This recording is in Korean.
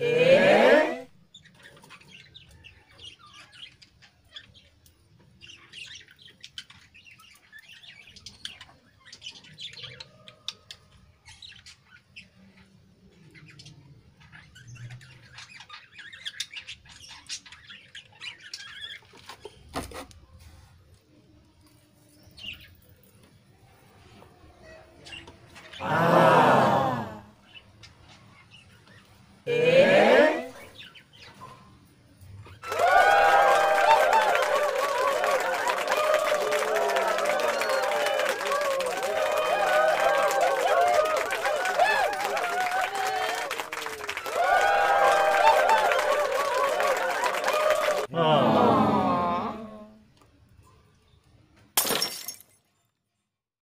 예. 아. Oh.